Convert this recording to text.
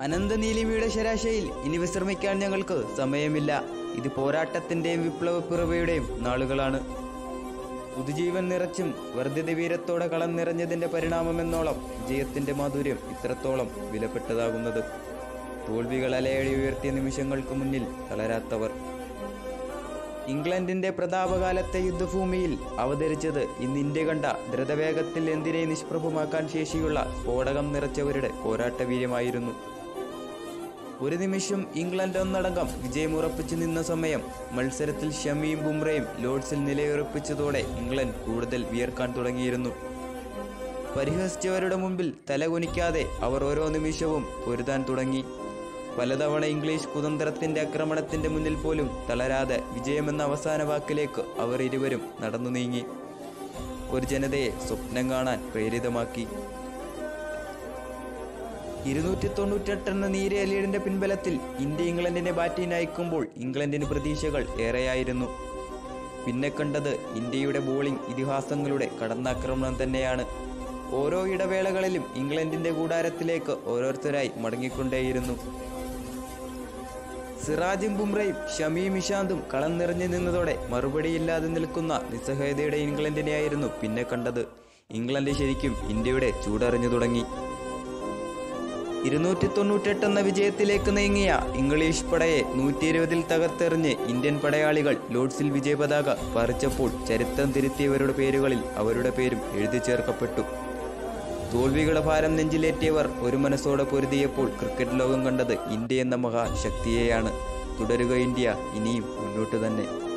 അനന്തനീലിമയുടെ ശരാശയിൽ ഇനി വിശ്രമിക്കാൻ ഞങ്ങൾക്ക് സമയമില്ല. ഇത് പോരാട്ടത്തിന്റെയും വിപ്ലവ പിറവിയുടെയും നാളുകളാണ്. പുതുജീവൻ നിറച്ചും വർദ്ധിത വീരത്തോടെ കളം നിറഞ്ഞതിന്റെ പരിണാമമെന്നോളം വിജയത്തിന്റെ മാധുര്യം ഇത്രത്തോളം വിലപ്പെട്ടതാകുന്നത്. തോൽവികൾ അലയടി ഉയർത്തിയ നിമിഷങ്ങൾക്ക് മുന്നിൽ തളരാത്തവർ. ഇംഗ്ലണ്ടിന്റെ പ്രതാപകാലത്തെ യുദ്ധഭൂമിയിൽ അവതരിച്ചത് ഇന്ന് ഇന്ത്യ കണ്ട ദ്രുതവേഗത്തിൽ എന്തിനെ നിഷ്പ്രഭമാക്കാൻ ശേഷിയുള്ള സ്ഫോടകം നിറച്ചവരുടെ പോരാട്ടവീര്യമായിരുന്നു ഒരു നിമിഷം ഇംഗ്ലണ്ട് ഒന്നടങ്കം വിജയമുറപ്പിച്ചു നിന്ന സമയം മത്സരത്തിൽ ഷമിയും ബുംറയും ലോഡ്സിൽ നിലയുറപ്പിച്ചതോടെ ഇംഗ്ലണ്ട് കൂടുതൽ വിയർക്കാൻ തുടങ്ങിയിരുന്നു. പരിഹസിച്ചവരുടെ മുമ്പിൽ തലകുനിക്കാതെ അവർ ഓരോ നിമിഷവും പൊരുതാൻ തുടങ്ങി. പലതവണ ഇംഗ്ലീഷ് കുതന്ത്രത്തിന്റെ ആക്രമണത്തിന്റെ മുന്നിൽ പോലും തളരാതെ വിജയമെന്ന അവസാന വാക്കിലേക്ക് അവർ ഇരുവരും നടന്നു നീങ്ങി. ഒരു ജനതയെ സ്വപ്നം കാണാൻ പ്രേരിതമാക്കി. ഇരുന്നൂറ്റി തൊണ്ണൂറ്റെട്ട് എന്ന ലീഡിന്റെ പിൻബലത്തിൽ ഇന്ത്യ ഇംഗ്ലണ്ടിനെ ബാറ്റിംഗ് അയക്കുമ്പോൾ ഇംഗ്ലണ്ടിന് പ്രതീക്ഷകൾ ഏറെയായിരുന്നു. പിന്നെ കണ്ടത് ഇന്ത്യയുടെ ബോളിംഗ് ഇതിഹാസങ്ങളുടെ കടന്നാക്രമണം തന്നെയാണ്. ഓരോ ഇടവേളകളിലും ഇംഗ്ലണ്ടിന്റെ കൂടാരത്തിലേക്ക് ഓരോരുത്തരായി മടങ്ങിക്കൊണ്ടേയിരുന്നു. സിറാജും ബുംറയും ഷമിയും ഇഷാന്തും കളം നിറഞ്ഞു നിന്നതോടെ മറുപടിയില്ലാതെ നിൽക്കുന്ന നിസ്സഹായതയുടെ ഇംഗ്ലണ്ടിനെയായിരുന്നു പിന്നെ കണ്ടത്. ഇംഗ്ലണ്ട് ശരിക്കും ഇന്ത്യയുടെ ചൂടറിഞ്ഞു തുടങ്ങി. ഇരുന്നൂറ്റി തൊണ്ണൂറ്റെട്ട് എന്ന വിജയത്തിലേക്ക് നീങ്ങിയ ഇംഗ്ലീഷ് പടയെ നൂറ്റി ഇരുപതിൽ തകർത്തെറിഞ്ഞ് ഇന്ത്യൻ പടയാളികൾ ലോഡ്സിൽ വിജയപതാക പറിച്ചപ്പോൾ ചരിത്രം തിരുത്തിയവരുടെ പേരുകളിൽ അവരുടെ പേരും എഴുതി ചേർക്കപ്പെട്ടു. തോൽവികളുടെ ഭാരം നെഞ്ചിലേറ്റിയവർ ഒരു മനസ്സോടെ പൊരുതിയപ്പോൾ ക്രിക്കറ്റ് ലോകം കണ്ടത് ഇന്ത്യ എന്ന മഹാശക്തിയെയാണ്. തുടരുക ഇന്ത്യ ഇനിയും മുന്നോട്ട് തന്നെ.